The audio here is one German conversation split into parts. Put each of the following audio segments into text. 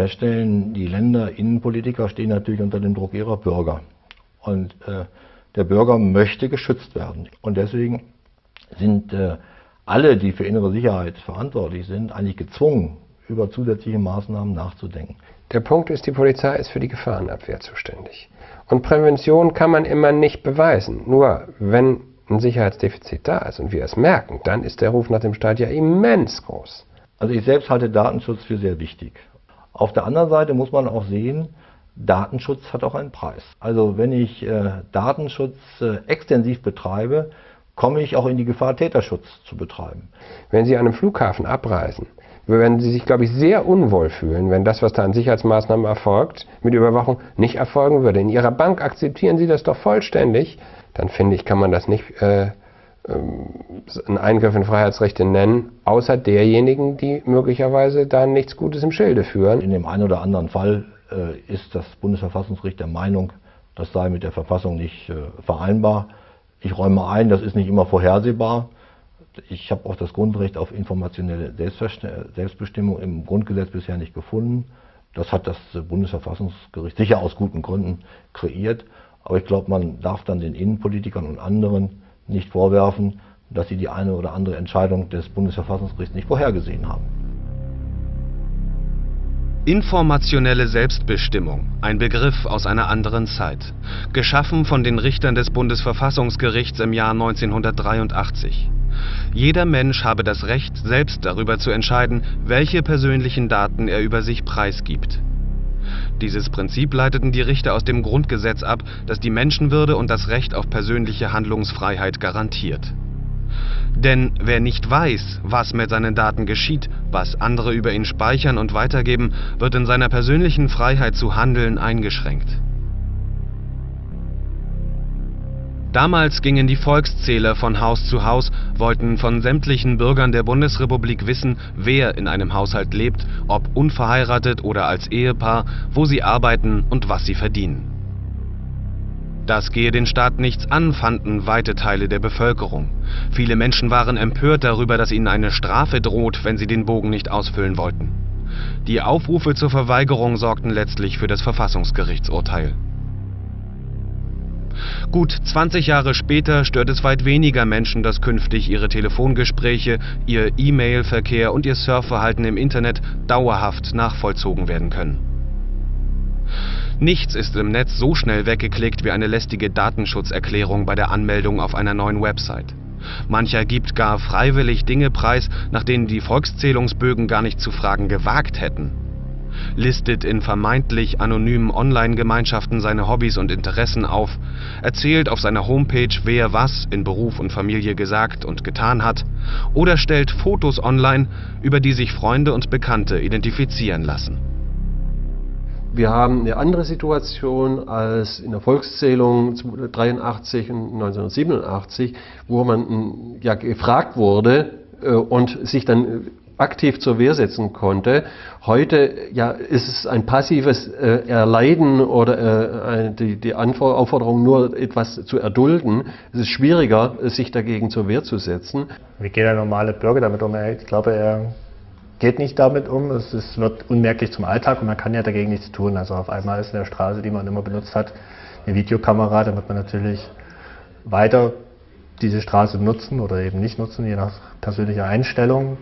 feststellen, die Länder, Innenpolitiker stehen natürlich unter dem Druck ihrer Bürger. Und äh, der Bürger möchte geschützt werden. Und deswegen sind äh, alle, die für innere Sicherheit verantwortlich sind, eigentlich gezwungen, über zusätzliche Maßnahmen nachzudenken. Der Punkt ist, die Polizei ist für die Gefahrenabwehr zuständig. Und Prävention kann man immer nicht beweisen. Nur wenn ein Sicherheitsdefizit da ist und wir es merken, dann ist der Ruf nach dem Staat ja immens groß. Also ich selbst halte Datenschutz für sehr wichtig. Auf der anderen Seite muss man auch sehen, Datenschutz hat auch einen Preis. Also wenn ich äh, Datenschutz äh, extensiv betreibe, komme ich auch in die Gefahr, Täterschutz zu betreiben. Wenn Sie an einem Flughafen abreisen, werden Sie sich, glaube ich, sehr unwohl fühlen, wenn das, was da an Sicherheitsmaßnahmen erfolgt, mit Überwachung nicht erfolgen würde. In Ihrer Bank akzeptieren Sie das doch vollständig. Dann finde ich, kann man das nicht äh, einen Eingriff in Freiheitsrechte nennen, außer derjenigen, die möglicherweise da nichts Gutes im Schilde führen. In dem einen oder anderen Fall äh, ist das Bundesverfassungsgericht der Meinung, das sei mit der Verfassung nicht äh, vereinbar. Ich räume ein, das ist nicht immer vorhersehbar. Ich habe auch das Grundrecht auf informationelle Selbstbestimmung im Grundgesetz bisher nicht gefunden. Das hat das Bundesverfassungsgericht sicher aus guten Gründen kreiert. Aber ich glaube, man darf dann den Innenpolitikern und anderen nicht vorwerfen, dass sie die eine oder andere Entscheidung des Bundesverfassungsgerichts nicht vorhergesehen haben. Informationelle Selbstbestimmung, ein Begriff aus einer anderen Zeit, geschaffen von den Richtern des Bundesverfassungsgerichts im Jahr 1983. Jeder Mensch habe das Recht, selbst darüber zu entscheiden, welche persönlichen Daten er über sich preisgibt. Dieses Prinzip leiteten die Richter aus dem Grundgesetz ab, das die Menschenwürde und das Recht auf persönliche Handlungsfreiheit garantiert. Denn wer nicht weiß, was mit seinen Daten geschieht, was andere über ihn speichern und weitergeben, wird in seiner persönlichen Freiheit zu handeln eingeschränkt. Damals gingen die Volkszähler von Haus zu Haus, wollten von sämtlichen Bürgern der Bundesrepublik wissen, wer in einem Haushalt lebt, ob unverheiratet oder als Ehepaar, wo sie arbeiten und was sie verdienen. Das gehe den Staat nichts an, fanden weite Teile der Bevölkerung. Viele Menschen waren empört darüber, dass ihnen eine Strafe droht, wenn sie den Bogen nicht ausfüllen wollten. Die Aufrufe zur Verweigerung sorgten letztlich für das Verfassungsgerichtsurteil. Gut 20 Jahre später stört es weit weniger Menschen, dass künftig ihre Telefongespräche, ihr E-Mail-Verkehr und ihr Surfverhalten im Internet dauerhaft nachvollzogen werden können. Nichts ist im Netz so schnell weggeklickt wie eine lästige Datenschutzerklärung bei der Anmeldung auf einer neuen Website. Mancher gibt gar freiwillig Dinge preis, nach denen die Volkszählungsbögen gar nicht zu fragen gewagt hätten listet in vermeintlich anonymen Online-Gemeinschaften seine Hobbys und Interessen auf, erzählt auf seiner Homepage, wer was in Beruf und Familie gesagt und getan hat oder stellt Fotos online, über die sich Freunde und Bekannte identifizieren lassen. Wir haben eine andere Situation als in der Volkszählung 1983 und 1987, wo man ja gefragt wurde äh, und sich dann aktiv zur Wehr setzen konnte. Heute ja, ist es ein passives äh, Erleiden oder äh, die, die Aufforderung, nur etwas zu erdulden. Es ist schwieriger, sich dagegen zur Wehr zu setzen. Wie geht der normale Bürger damit um? Ich glaube, er geht nicht damit um. Es ist, wird unmerklich zum Alltag und man kann ja dagegen nichts tun. Also auf einmal ist in der Straße, die man immer benutzt hat, eine Videokamera. Da wird man natürlich weiter diese Straße nutzen oder eben nicht nutzen, je nach persönlicher Einstellung.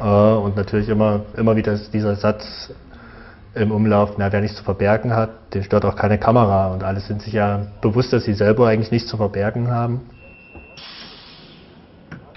Äh, und natürlich immer, immer wieder dieser Satz im Umlauf, na, wer nichts zu verbergen hat, den stört auch keine Kamera. Und alle sind sich ja bewusst, dass sie selber eigentlich nichts zu verbergen haben.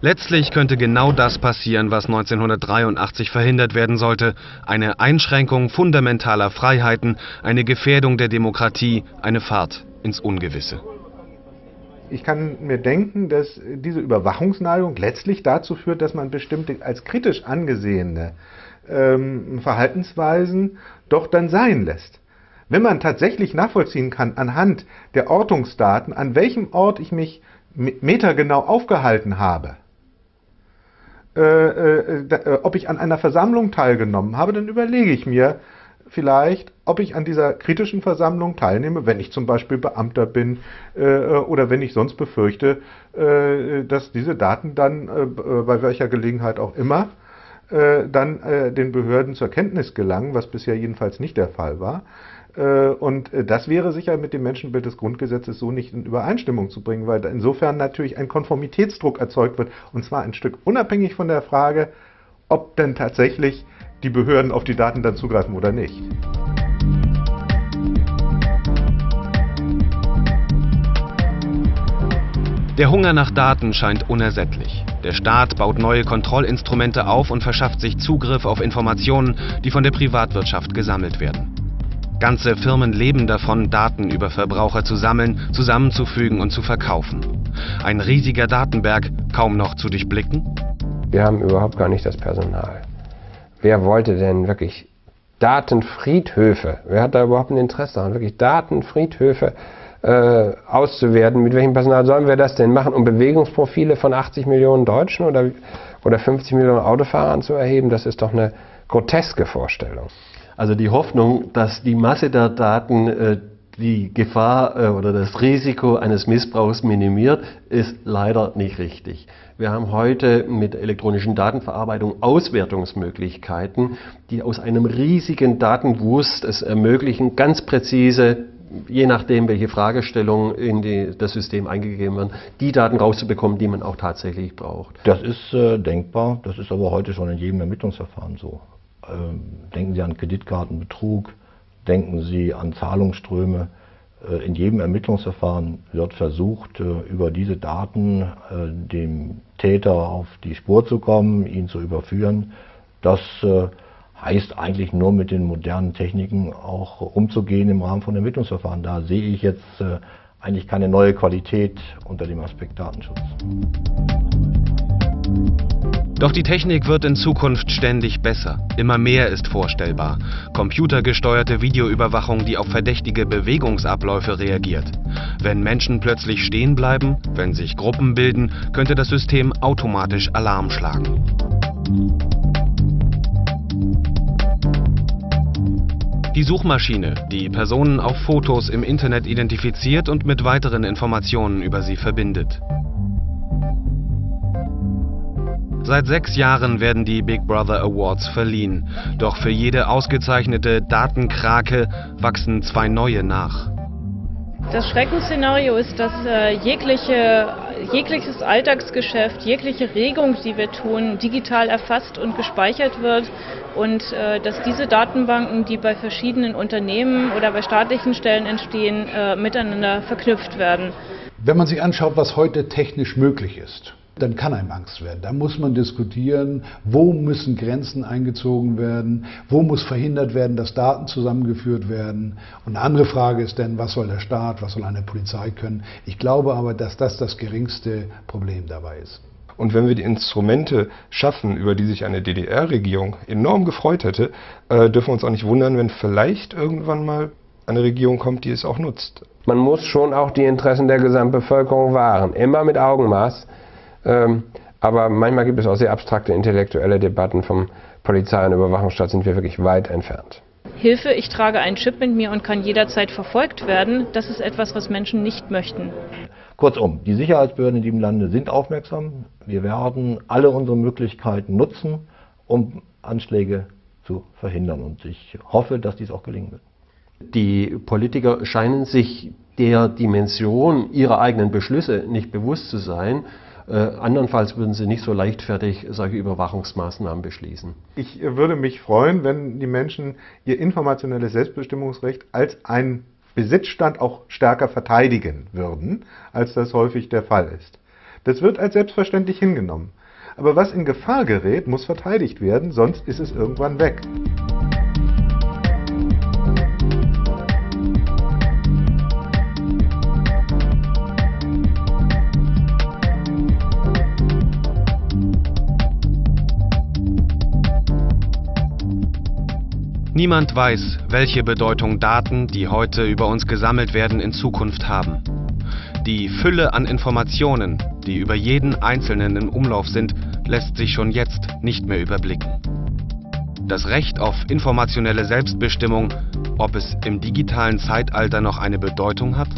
Letztlich könnte genau das passieren, was 1983 verhindert werden sollte. Eine Einschränkung fundamentaler Freiheiten, eine Gefährdung der Demokratie, eine Fahrt ins Ungewisse ich kann mir denken, dass diese Überwachungsneigung letztlich dazu führt, dass man bestimmte als kritisch angesehene ähm, Verhaltensweisen doch dann sein lässt. Wenn man tatsächlich nachvollziehen kann anhand der Ortungsdaten, an welchem Ort ich mich metergenau aufgehalten habe, äh, äh, äh, ob ich an einer Versammlung teilgenommen habe, dann überlege ich mir, vielleicht, ob ich an dieser kritischen Versammlung teilnehme, wenn ich zum Beispiel Beamter bin äh, oder wenn ich sonst befürchte, äh, dass diese Daten dann äh, bei welcher Gelegenheit auch immer äh, dann äh, den Behörden zur Kenntnis gelangen, was bisher jedenfalls nicht der Fall war. Äh, und das wäre sicher mit dem Menschenbild des Grundgesetzes so nicht in Übereinstimmung zu bringen, weil insofern natürlich ein Konformitätsdruck erzeugt wird, und zwar ein Stück unabhängig von der Frage, ob denn tatsächlich die Behörden auf die Daten dann zugreifen oder nicht. Der Hunger nach Daten scheint unersättlich. Der Staat baut neue Kontrollinstrumente auf und verschafft sich Zugriff auf Informationen, die von der Privatwirtschaft gesammelt werden. Ganze Firmen leben davon, Daten über Verbraucher zu sammeln, zusammenzufügen und zu verkaufen. Ein riesiger Datenberg, kaum noch zu durchblicken? Wir haben überhaupt gar nicht das Personal. Wer wollte denn wirklich Datenfriedhöfe? Wer hat da überhaupt ein Interesse daran? Wirklich Datenfriedhöfe äh, auszuwerten. Mit welchem Personal sollen wir das denn machen? Um Bewegungsprofile von 80 Millionen Deutschen oder, oder 50 Millionen Autofahrern zu erheben? Das ist doch eine groteske Vorstellung. Also die Hoffnung, dass die Masse der Daten äh, die Gefahr äh, oder das Risiko eines Missbrauchs minimiert, ist leider nicht richtig. Wir haben heute mit elektronischen Datenverarbeitung Auswertungsmöglichkeiten, die aus einem riesigen Datenwust es ermöglichen, ganz präzise je nachdem, welche Fragestellungen in die, das System eingegeben werden, die Daten rauszubekommen, die man auch tatsächlich braucht. Das ist äh, denkbar, das ist aber heute schon in jedem Ermittlungsverfahren so. Ähm, denken Sie an Kreditkartenbetrug, denken Sie an Zahlungsströme. Äh, in jedem Ermittlungsverfahren wird versucht, äh, über diese Daten äh, dem Täter auf die Spur zu kommen, ihn zu überführen. Das heißt eigentlich nur mit den modernen Techniken auch umzugehen im Rahmen von Ermittlungsverfahren. Da sehe ich jetzt eigentlich keine neue Qualität unter dem Aspekt Datenschutz. Doch die Technik wird in Zukunft ständig besser. Immer mehr ist vorstellbar. Computergesteuerte Videoüberwachung, die auf verdächtige Bewegungsabläufe reagiert. Wenn Menschen plötzlich stehen bleiben, wenn sich Gruppen bilden, könnte das System automatisch Alarm schlagen. Die Suchmaschine, die Personen auf Fotos im Internet identifiziert und mit weiteren Informationen über sie verbindet. Seit sechs Jahren werden die Big Brother Awards verliehen. Doch für jede ausgezeichnete Datenkrake wachsen zwei neue nach. Das Schreckensszenario ist, dass äh, jegliche, jegliches Alltagsgeschäft, jegliche Regung, die wir tun, digital erfasst und gespeichert wird und äh, dass diese Datenbanken, die bei verschiedenen Unternehmen oder bei staatlichen Stellen entstehen, äh, miteinander verknüpft werden. Wenn man sich anschaut, was heute technisch möglich ist, dann kann einem Angst werden. Da muss man diskutieren, wo müssen Grenzen eingezogen werden, wo muss verhindert werden, dass Daten zusammengeführt werden. Und eine andere Frage ist dann, was soll der Staat, was soll eine Polizei können. Ich glaube aber, dass das das geringste Problem dabei ist. Und wenn wir die Instrumente schaffen, über die sich eine DDR-Regierung enorm gefreut hätte, äh, dürfen wir uns auch nicht wundern, wenn vielleicht irgendwann mal eine Regierung kommt, die es auch nutzt. Man muss schon auch die Interessen der Gesamtbevölkerung wahren, immer mit Augenmaß. Ähm, aber manchmal gibt es auch sehr abstrakte intellektuelle Debatten vom Polizei- und Überwachungsstaat, sind wir wirklich weit entfernt. Hilfe, ich trage einen Chip mit mir und kann jederzeit verfolgt werden, das ist etwas, was Menschen nicht möchten. Kurzum, die Sicherheitsbehörden in diesem Lande sind aufmerksam. Wir werden alle unsere Möglichkeiten nutzen, um Anschläge zu verhindern. Und ich hoffe, dass dies auch gelingen wird. Die Politiker scheinen sich der Dimension ihrer eigenen Beschlüsse nicht bewusst zu sein. Äh, andernfalls würden sie nicht so leichtfertig solche Überwachungsmaßnahmen beschließen. Ich würde mich freuen, wenn die Menschen ihr informationelles Selbstbestimmungsrecht als ein Besitzstand auch stärker verteidigen würden, als das häufig der Fall ist. Das wird als selbstverständlich hingenommen. Aber was in Gefahr gerät, muss verteidigt werden, sonst ist es irgendwann weg. Niemand weiß, welche Bedeutung Daten, die heute über uns gesammelt werden, in Zukunft haben. Die Fülle an Informationen, die über jeden Einzelnen im Umlauf sind, lässt sich schon jetzt nicht mehr überblicken. Das Recht auf informationelle Selbstbestimmung, ob es im digitalen Zeitalter noch eine Bedeutung hat?